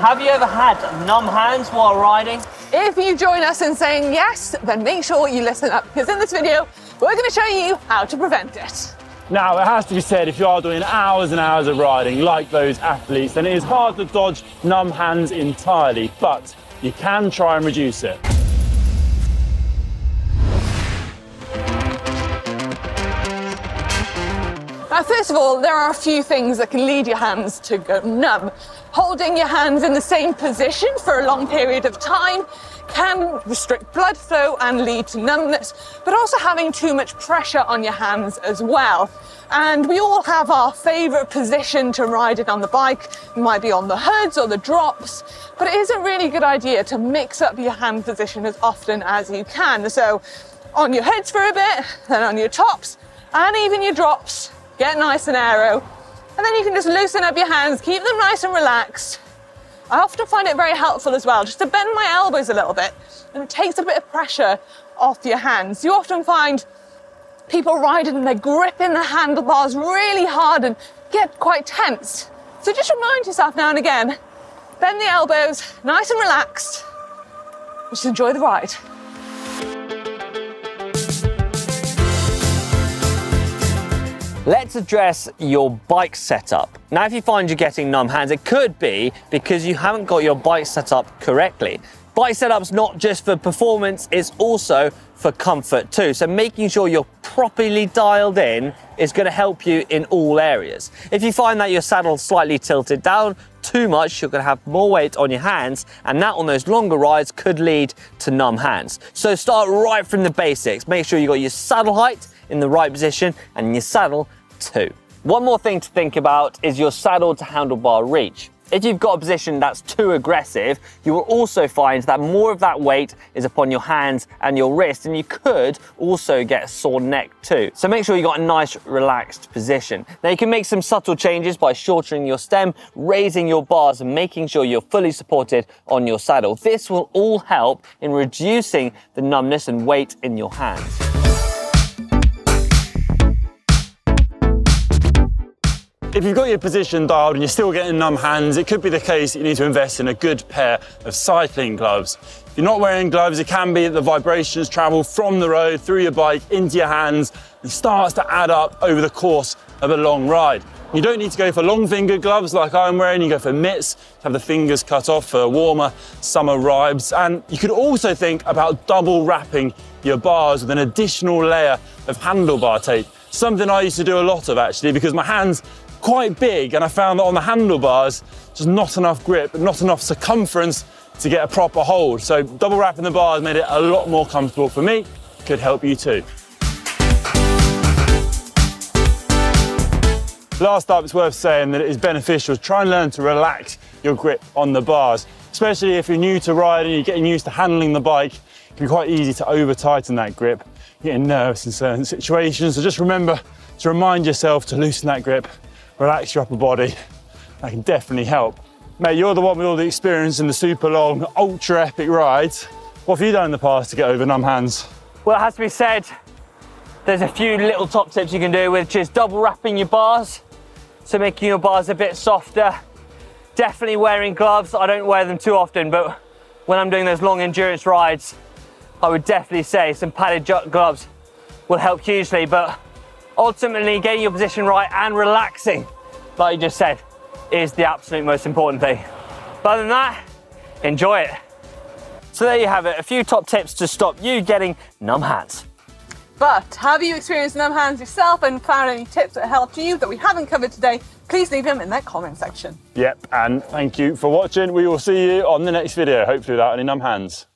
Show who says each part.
Speaker 1: Have you ever had numb hands while riding?
Speaker 2: If you join us in saying yes, then make sure you listen up because in this video, we're going to show you how to prevent it.
Speaker 3: Now, it has to be said, if you are doing hours and hours of riding like those athletes, then it is hard to dodge numb hands entirely, but you can try and reduce it.
Speaker 2: First of all, there are a few things that can lead your hands to go numb. Holding your hands in the same position for a long period of time can restrict blood flow and lead to numbness, but also having too much pressure on your hands as well. And we all have our favourite position to ride it on the bike. It might be on the hoods or the drops, but it is a really good idea to mix up your hand position as often as you can. So on your hoods for a bit, then on your tops, and even your drops, get nice and aero, and then you can just loosen up your hands, keep them nice and relaxed. I often find it very helpful as well, just to bend my elbows a little bit, and it takes a bit of pressure off your hands. You often find people riding and they're gripping the handlebars really hard and get quite tense. So just remind yourself now and again, bend the elbows, nice and relaxed, just enjoy the ride.
Speaker 1: Let's address your bike setup. Now, if you find you're getting numb hands, it could be because you haven't got your bike set up correctly. Bike setup's not just for performance, it's also for comfort too. So making sure you're properly dialed in is gonna help you in all areas. If you find that your saddle's slightly tilted down too much, you're gonna have more weight on your hands, and that on those longer rides could lead to numb hands. So start right from the basics. Make sure you got your saddle height in the right position and your saddle too. One more thing to think about is your saddle to handlebar reach. If you've got a position that's too aggressive, you will also find that more of that weight is upon your hands and your wrist, and you could also get a sore neck too. So make sure you got a nice relaxed position. Now you can make some subtle changes by shortening your stem, raising your bars, and making sure you're fully supported on your saddle. This will all help in reducing the numbness and weight in your hands.
Speaker 3: If you've got your position dialed and you're still getting numb hands, it could be the case that you need to invest in a good pair of cycling gloves. If you're not wearing gloves, it can be that the vibrations travel from the road through your bike into your hands and starts to add up over the course of a long ride. You don't need to go for long fingered gloves like I'm wearing, you go for mitts, to have the fingers cut off for warmer summer rides. And you could also think about double wrapping your bars with an additional layer of handlebar tape. Something I used to do a lot of actually because my hands quite big and I found that on the handlebars, just not enough grip, not enough circumference to get a proper hold. So double wrapping the bars made it a lot more comfortable for me, could help you too. Last up, it's worth saying that it is beneficial to try and learn to relax your grip on the bars, especially if you're new to riding, you're getting used to handling the bike, it can be quite easy to over tighten that grip, getting nervous in certain situations. So just remember to remind yourself to loosen that grip relax your upper body. That can definitely help. Mate, you're the one with all the experience in the super long, ultra epic rides. What have you done in the past to get over numb hands?
Speaker 1: Well, it has to be said, there's a few little top tips you can do, which is double wrapping your bars, so making your bars a bit softer. Definitely wearing gloves. I don't wear them too often, but when I'm doing those long endurance rides, I would definitely say some padded gloves will help hugely, but ultimately getting your position right and relaxing, like you just said, is the absolute most important thing. But other than that, enjoy it. So there you have it, a few top tips to stop you getting numb hands.
Speaker 2: But have you experienced numb hands yourself and found any tips that helped you that we haven't covered today? Please leave them in that comment section.
Speaker 3: Yep, and thank you for watching. We will see you on the next video, hopefully without any numb hands.